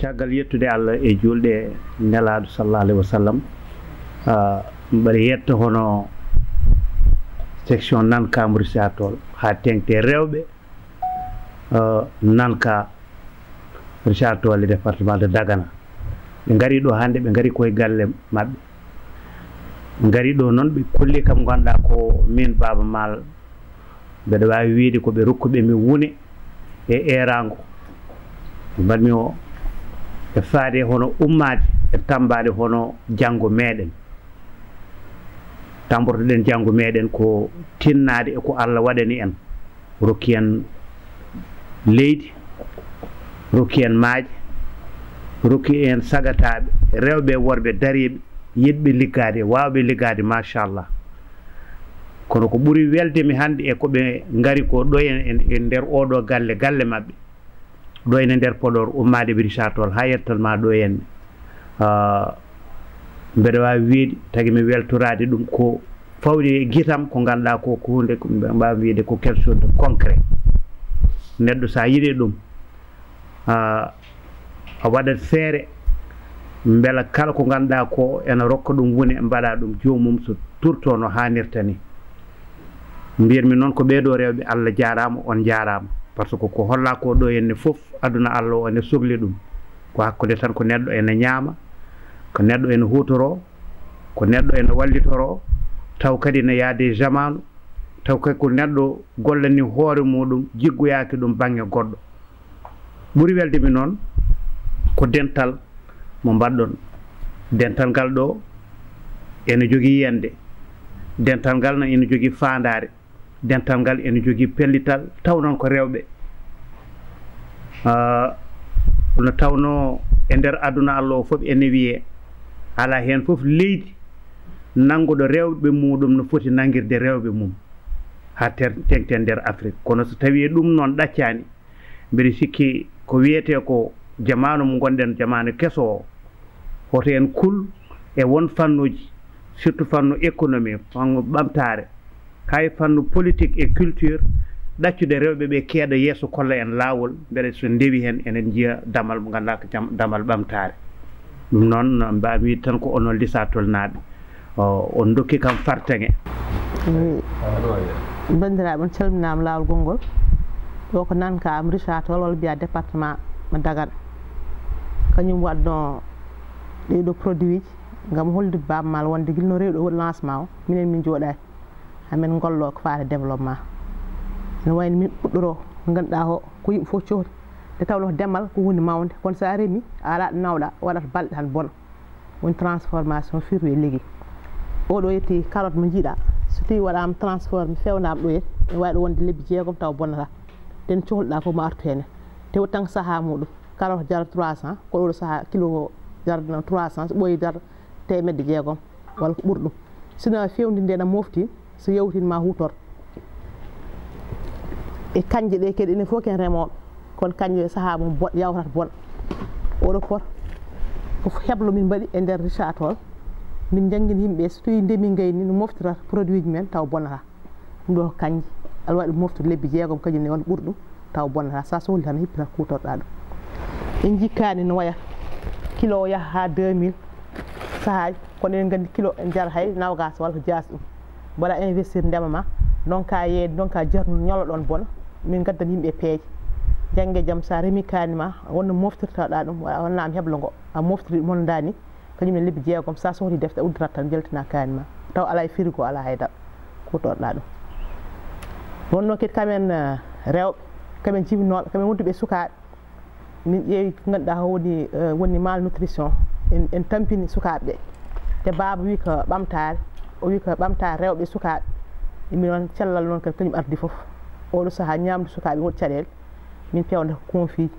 caggal yettude allah e julɗe nelaɗo sallallahu alayhi wa sallam mbaɗa yetta hono section nanka risatol ha tengte rewɓe nanka richard e département de dagana ɓe gari ɗo hannde ɓe gari koye galle maɓɓe ngari ɗo noon ɓe kolli kam ganduɗa ko min Baba Maal. Mbeɗa wawi wiide koɓe rokkuɓe mi wune e erago mbaɗmi o e faade hono ummade e tambade hono janggo meɗen tambotoɗen janggo meɗen ko tinnade e ko allah waɗani en. Rokki en leydi rokki en maaje rokki en sagataɓe rewɓe worɓe dariɓe yiɗɓe liggade wawɓe liggade machallah. Kono ko ɓuuri weldemi hannde e koɓe ngari ko ɗo en e nder oɗo galle galle mabɓe ɗo ene nder podor ummade brichard risatol ha yettanma ɗo henne mbeɗa wawi wiide tagui mi weltorade ɗum ko fawde e guitam ko ganduɗa ko ko hunde mbawi wiide ko quelque chose de concret. Neɗɗo sa yiiɗi ɗum. A waɗat feere beela kala ko ganduɗa ko ene rokka ɗum woni e mbaɗa ɗum jomum so turto no hannirta ni. Mbiyatmi noon ko ɓeeɗo rewɓe allah jarama on jarama. Par ce que ko holla ko ɗo henne foof aduna allah o ene sohli ɗum. Ko hakkude tan ko neɗɗo ene ñaama ko neɗɗo ene hutoro ko neɗɗo ene wallitoro. Taw kadi ne yaade jamanu taw kadi ko neɗɗo gollani hoore muɗum jiggoyaki ɗum bange goɗɗo. Ɓuuri weldemi noon ko dental mo mbaɗɗon. Dental ngal ɗo ene jogui yiyande. Dental ngal na ene jogui fandare dental ngal ene jogui pellital. Taw noon ko rewɓe. No tawno e nder aduna allah o foof ene wiye. Ala hen fof leydi nangudo rewɓe muɗum no foti nangirde rewɓe mum ha ter tengte nder afrique. Kono so tawi ɗum noon ɗaccani mbiɗa sikki ko wiyete ko jamanu mo gonɗen jamanu keso hoto kul e won fannuji surtout fannu économie fannu ɓamtare. Hay fannu politique et culture ɗaccude rewɓe ɓe keeɗa yeeso kolla en laawol beele so ndewi hen enen jiiya damal mo ganduɗa ko damal ɓamtare ɗum noon mbami tan ko onon lisatol naaɓe on dokki kam fartague bandiraɓe on calminama lawol gongol ɗo ko nankam richatol walla mbiya département dagan kañum waɗno ɗeɗo produit ji gam hollude baba mal wonde guilno rewi ɗo lancement o minen min jooɗani hamin gollo ko fate développement ene wayno min puɗɗoro ko ganduɗa ko ko yimɓe foof cohli nde tawno ko ndemal ko hunde mawde kono sa reemi a ala ɗo nawɗa waɗata balɗe tan boona woni transformation firwi e leegui oɗo yetti carotte mo jiiɗa so tawi waɗama transformé fewnama ɗo yen ene wawi ɗo wonde lebbi jeegom taw bonnata ten cohluɗa ko mo artu hene tewo tan saaha muɗum carotte jara 300 ko saaha kilo o jarno 300 so ɓooyi jar temedde jeegom walla ko ɓuuri ɗum sino fewndi nde ɗam mofti so yewtinma hutor. E kanje ɗe kadi enen fof ken remoɓe kono kanje saaha mum bon yawtata bon oɗo ko heblo min mbaɗi e nder richatol min jangguini yimɓe so tawi ndemi gayni no moftirata produit men taw bonnata ɗum ɗo ko kanji. Aɗa waɗi moftude lebbi jeegom kañum ne won ɓuuri ɗum taw bonnata sa sohli tan hippita kutorɗa ɗum en jikkani no kilo yaaha ha 2000 sahaji kono en gandi kilo en jara hay nawgas walla ko jaas ɗum. Mbaɗa investir ndema ma donka yeede donka jarnu ñoloɗon bona min gaddani yimɓe peeje. Jangge jaam sa reemi kaani ma wonno moftirtoɗa ɗum wonnama heblo ngo. A moftiri hono dani kañum ne lebbi jeegom sa sohli defte a uddirat tan jaltina kaani ma. Taw ala e frigo ala haydara kutorɗa ɗum. Wonno kadi kamen rewɓe kamen jibinoɓe kamen wonduɓe sukaɓe min ƴeewi ko ganduɗa woni eh, woni malnutrition. En en tampini sukaɓe. Ɓe te baaba wi ko ɓamtare o wi ko ɓamtare rewɓe sukaɓe. Yimɓe noon cellal noon kadi kañum ardi foof oɗo saaha ñamdu sukaɓe woɗi caɗele min pewda ko confit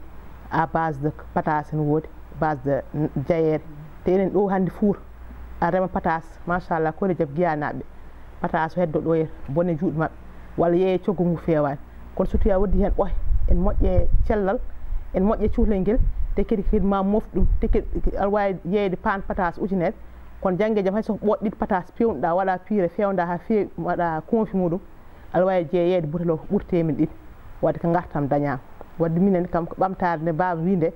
à base de patas ene woodi, base de jayere te enen ɗo hannde fuur, a rema patas machallah kone jaab guiyanaɓe patas o heddo ɗo e bone juuɗe mabɓe walla yeeye coggu ngu fewani kono so tawi a waddi hen ɓohe en moƴƴe cellal en moƴƴe cuhlel ngel te kadi kadi ma mofɗum te kadi aɗa wawi yeyde pan patas ujunere kono jangge jaam hay soko ɓoɗɗiɗ patas pewnuɗa waɗa piire fewda ha fewi waɗa confi muɗum aɗa wawi jeeyede butel o ko ɓuuri temin ɗiɗi. Wadde ko gartam dañama wadde minen kam ko ɓamtare nde mbaba winde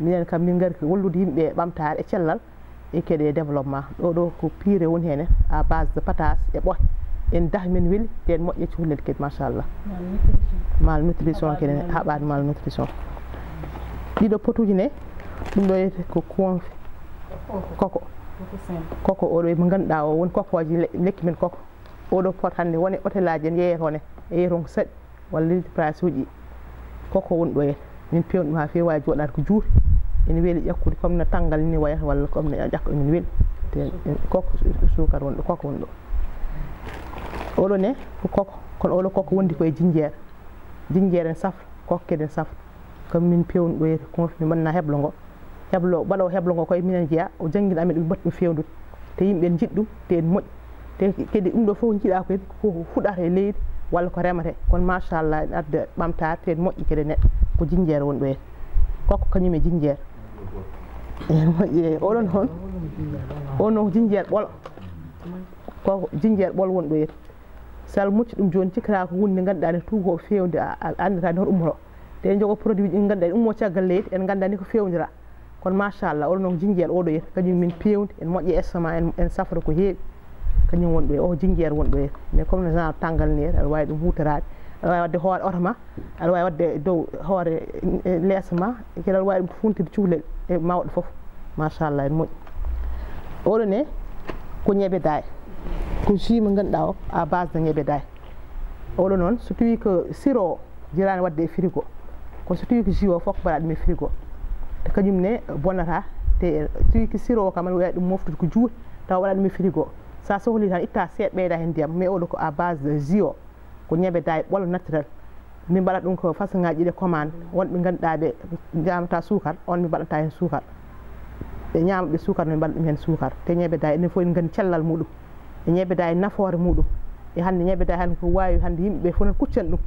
minen kam min gari wallude yimɓe e ɓamtare e cellal e kadi e développement. Ɗo ɗo ko piire woni hen à base de patas e ɓoy. En dahe men weeli te en moƴƴe cuhlel kadi machallah. Malnutrition. Kadi haɓade malnutrition. Ɗiɗo potuji ne ɗum ɗo wiyete ko confi koko. Koko. Oɗo mo ganduɗa o woni kokoji lekki men koko. Oɗo pot hannde woni hôtel aji en yeyetone e yeeton ko saɗi walla lilti place uji. Koko woni ɗo yen min pewni ɗum ha fewi wawi joɗade ko juuti. Ene weeli ƴakkude comme no tanggal ni wayata walla comme no ƴakka min weeli. Te koko sukara woni ɗo koko woni ɗo. Oɗo ne ko koko. Kono oɗo koko wondi koye jinjeere. Jinjeere en safra koko kadi en safra comme min pewni ɗo yeyta confi mi mbanna heblo ngo heblo ɓaɗo heblo ngo koye minen jeeya o jangguina amen ɗum baɗɗum fewdude te yimɓe en jiɗ ɗum te en moƴƴi te kadi ɗum ɗo fof jiiɗa ko ko fuɗata e leydi walla ko remate kono machallah en adda ɓamtare te en moƴƴi kadi neɗɗo ko jinjeere woni ɗo hen koko kañum e jinjeere en moƴƴi e oɗon hon on noon jinjeere ɓolo koko jinjeere ɓolo woni ɗo yen sal mucci ɗum joni cikkata ko hunde ganduɗa ne tuuko ko fewde a andata hoto ummoto te en jogo produit ɗi ganduɗa ɗi ummo caggal leydi, en ganda ni ko fewdira kono machallah oɗo noon jinjeere oɗo yen kañum min pewdi en moƴƴi estament en en safra ko heewi. Kañum woni ɗo o jinjeere woni ɗo yen mais comme no genre tanggal ni aɗa wawi ɗum hutorade. Aɗa wawi wadde hoore oto ma aɗa wawi wadde dow hoore e, leesa ma e kadi aɗa wawi ɗum funtide cuhlel e mawɗo foof machallah en moƴƴi. Oɗo ne, ko ñebe daye ko jus mo ganduɗa o à base de ñebe daye oɗo noon so tawi ko siro o jirani wadde e frigo kono so tawi ko jus o fof mbaɗa ɗum e frigo. Te kañum ne bonnata te tawi ko siro o kam aɗa wawi ɗum moftude ko juuɗe taw waɗa ɗum e frigo. Sa sohli tan itta seeɗa ɓeyda hen ndiyam, mais oɗo ko à base de jus o, ko ñebe da e ɓolo naturel. Min mbaɗat ɗum ko façon ngaji ɗi commande. Wonɓe ganduɗa ɓe ñamata sukar on mi mbaɗata hen sukar ɓe ñama ɓe sukar min mbaɗa ɗum hen sukar te ñebe da enen fof en gandi cellal muɗum. E ñebe da e nafoore muɗum. E hande ñebe da hande ko wawi hande yimɓeɓe fof nen kuccani ɗum.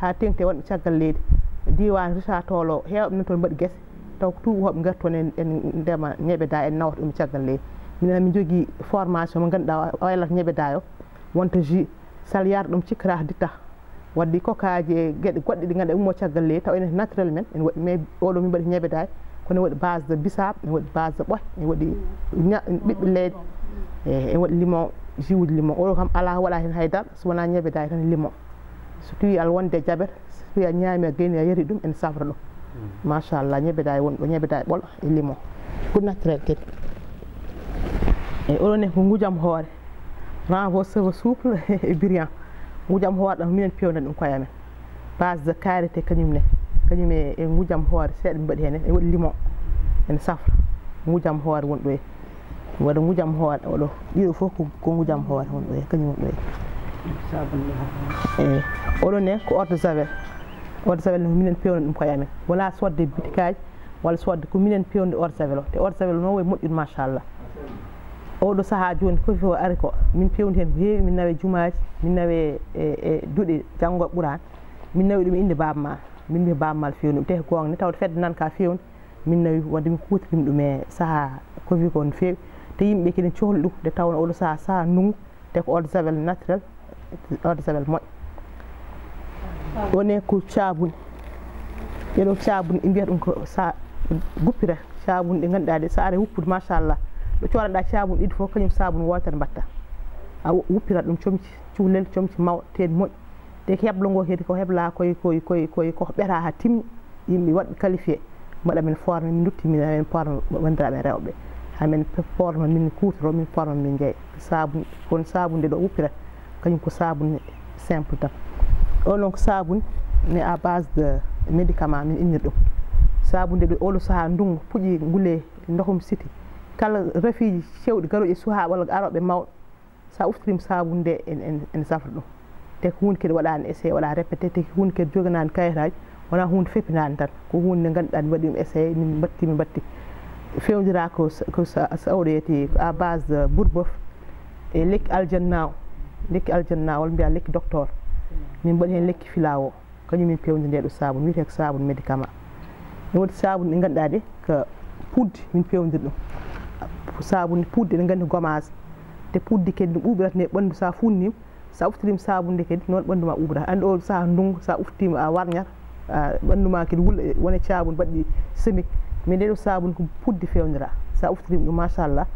Ha tengte wonɓe caggal leydi. Diwan richard tolo hewɓe nan toon mbaɗi guese taw ko tubakoɓe gari toon en ndema ñebe daye en nawata ɗum caggal leydi minen min jogui formation mo ganduɗa waylata ñebe daye o wonta jus sal yarda ɗum cikkata ditta wadde kokaji e gueɗe goɗɗe ɗi ganduɗa ummo caggal leydi taw enen naturel men en waɗi mais oɗo min mbaɗi ñebe daye kono waɗi base de bisab ne waɗi base de ɓoy ne waɗi ɓiɓɓe leydi eyi en waɗi limon jus uji limon oɗo kam ala waɗa hen haydara so wona ñebe daye tan limon so tawi aɗa wonde jabet so tawi a ñaami a gayni a yari ɗum en safra ɗum machallah ñebe daye woni ɗo ñebe daye ɓolo e limon ko naturel kadi eyyi oɗon ne ko gujam hoore rend vos cheveux souple et brillant gujam hoore ɗam minen pewnan ɗum koye amen base de karité kañum ne kañum e e gujam hoore seeɗa mbaɗi hen en waɗi limon en safra gujam hoore woni ɗo e waɗa gujam hoore oɗo ɗiɗo foof ko gujam hoore woni ɗo e kañum woni ɗo e eyyi oɗon ne ko de javel orde savel minen pewni ɗum koye amen. Wona sodde bitikaji walla sodde ko minen pewde orde savel o. Te orde savel noon woye moƴƴude machallah. Oɗo saaha joni kofi o ari ko min pewdi hen ko heewi min nawe jumaji min nawe e, e duuɗe janggo ɓuran min nawi ɗum inde baba ma min mbi bammal fewni ɗum. Te ko gonga ni tawde fedde nan ka fewni min nawi wadde min kutorima ɗum e saaha kofi ko no fewi te yimɓe kene cohli ɗum nde tawno oɗo saaha saaha ndungu te ko orde savel naturel orde savel moƴƴo woni ko cabuni ɗeɗo cabuni ɗi mbiyata ɗum ko sa guppira cabuni ɗe ganduɗa ɗe sa ari huppude machallah ɗo coraɗa cabuni ɗiɗi fof kañum sabune wotere mbatta. A wuppirat ɗum comci cuhlel comci maw teedi moƴƴi. Te ko heblo ngo kadi ko hebla koye koye koye koye koko ɓeeta ha timmi yimɓe waɗɓe qualifié mbaɗa min forme min dutti min amen forme wandiraɓe rewɓe. Hamin forme min kutoro min forme min jeeya sabun kono sabunde ɗo wuppirat kañum ko sabune simple tan. Base de médicament min innir ɗum sabunde ɗo oɗo saaha ndungu puƴi guule dohum siti kala rafiji cewɗi garoƴi e suha walla aroɓe mawɗo sa uftirima sabunde en en safra ɗum te ko hunde kadi waɗani essayé waɗa répété te ko hunde kadi joganani kayitaji wona hunde feppinani tan ko hunde nde ganduɗa mi waɗi ɗum essayé min batti min batti fewdira ko ko sawɗoyete à base de bourbof e lekki aljanna o lekki aljanna walla mbiya lekki docteur min mbaɗi hen lekki fila o kañum min pewdi nde ɗo sabun wiyete ko sabun médicament. Ɗum waɗi sabun ɗi ganduɗa de ko pudde min pewdir ɗum sabunde pudde ɗe gandi gomage te pudde kadi ɗum ɓuɓirata nde ɓanndu sa funnim sa uftitima sabunde kadi noon ɓanndu ma ɓuɓrata andi o saha ndungu sa uftima a warñat ɓanndu ma kadi wulla wona cabun mbaɗɗi semique mais nde ɗo sabun ko pudde fewnira sa uftirima ɗum machallah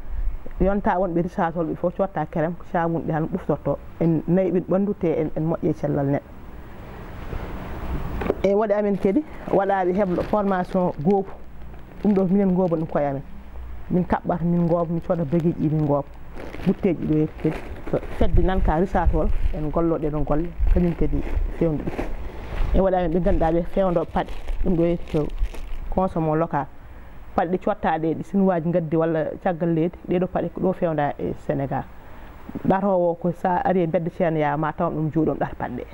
yonta wonɓe richage holɓe fof cotta kerem camumɓe han ɓuftorto. En nayi ɓin ɓanndute en moƴƴe cellal neɗɗo. E waɗi amen kadi waɗaɓe heblo formation goobo ɗum ɗo minen goobo ɗum koye amen. Min kaɓɓata min gooba min cooda bagueji ɗi min gooba butteji ɗo kadi fedde nan ka risatol en golloɗe ɗo golle. Kañum kadi fewde ɗum e waɗi amen ɓe ganduɗa ɓe fewdo paɗe. Ɗum ɗo yeti ko consommon local. paɗe cottaɗe ɗi sinowaji gaddi walla caggal leydi ɗeɗo paɗe ko ɗo fewda e sénégal. Ɗatowo ko sa ari e bedde ceerno ya ma tawam ɗum juuɗom ɗata paɗɗe.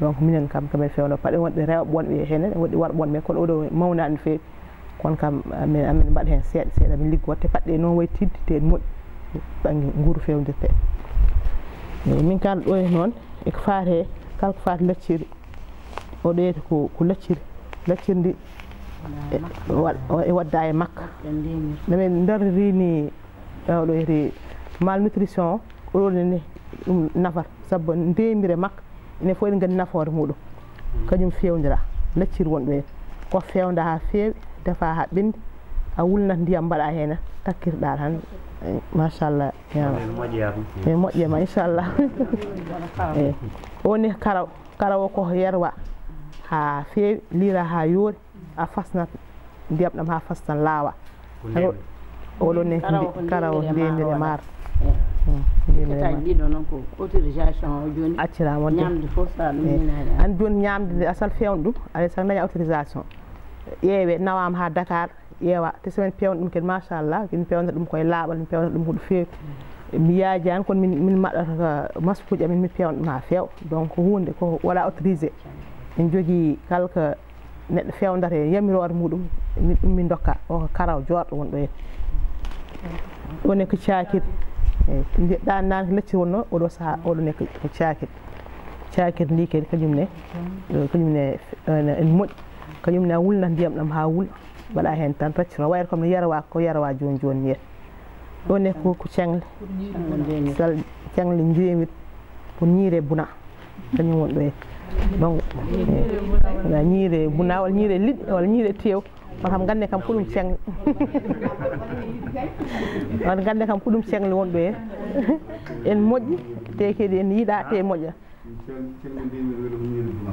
Donc minen kam kamen fewno paɗe wonɗe rewɓe wonɓe hene woɗɗi warɓe wonɓe kono oɗo mawnani no fewi kono kam amin amin mbaɗa hen seeɗa seeɗa min liggo liggotte paɗɗe noon way tidde te moƴƴi. Banggue guuru fewdirte eyi min kala ɗo e noon eko fate kala ko fate lacciri. Oɗo yeyta ko ko lacciri lacciri ndi e wadda e makka ɗomin darrini oɗo heeti malnutrition o nene ɗum nafata saabu ndemire makka ene fof eɗen gandi nafoore muɗum kañum fewdira lacciri wonɗo hen ko fewda ha feewi defa ha ɓendi a wulnat ndiyam mbaɗa hen takkirɗa tan machallah e moƴƴema inchallah eyi woni karaw karaw ko yerwa ha feewi lira ha yoori a fasnat ndiyam ɗam ha fastan laawa. Oɗonne karawo ndendere eh. hmm, maaro ɗiɗo noon ko autorisation o joni. Acciramo ñamde fof sa ɗum eh. minani an joni ñamde nde asal fewna ɗum alay saago daña autorisation. Ƴeewe nawama ha dakar ƴeewa te somin pewna ɗum kadi machallah min pewnata ɗum koye laaɓal min pewnata ɗum koɗo feewi. Mi yaajani kono min min maɗata maskuji amin min pewna ɗum ha feewa donc hunde ko wala autorisé. Min jogui quelque neɗɗo fewdata e yamirore muɗum ɗum min dokka. Oko karaw joɗɗo wonɗo hen ɗone ko cakiri eyyi ɗan nan ko lecciri wonno oɗo saaha oɗo ne ko cakiri cakiri ndi kadi kañum ne kañum ne ene moƴƴi kañum ne wulnat ndiyam ɗam ha wuula mbaɗa hen tan raccino wayata comme no yarawa ko yarawa joni joni niyata ɗo ne ko ko cengle cengle jeemir ko ñiire buna. Kañum woni ɗo hen donc eh, wona ñiire buna walla ñiire liɗɗi walla ñiire tew on kam gande kam ko ɗum cengle on gande kam ko ɗum cengle wonɗo hen en moƴƴi te kadi en yiiɗa te moƴƴa.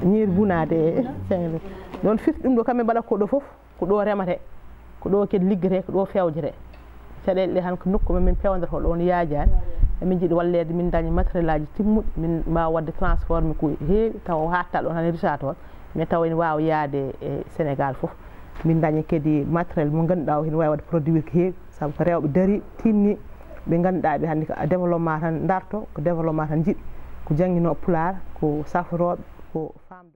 Ñiir bunade e cengle ɗon firti ɗum ɗo kamɓe ko ɗo foof ko ɗo remate ko ɗo kadi liggete ko ɗo fewjete. Caɗele ɗe han ko nokku men min pewdata ɗon yaajani. emin jiiɗi wallede min daña matériel aji timmuɗi min mbawa wadde transformé ko heewi taw hatta ɗon tan risa toon mais taw ene wawa yaade e sénégal foof min daña kadi matériel mo ganduɗa o ene wawi wadde produire ko heewi. Saabu ko rewɓe daari tinni ɓe ganduɗa ɓe hannde ko développement tan darto ko développement tan jiiɗi ko jangguino pular ko safroɓe ko famde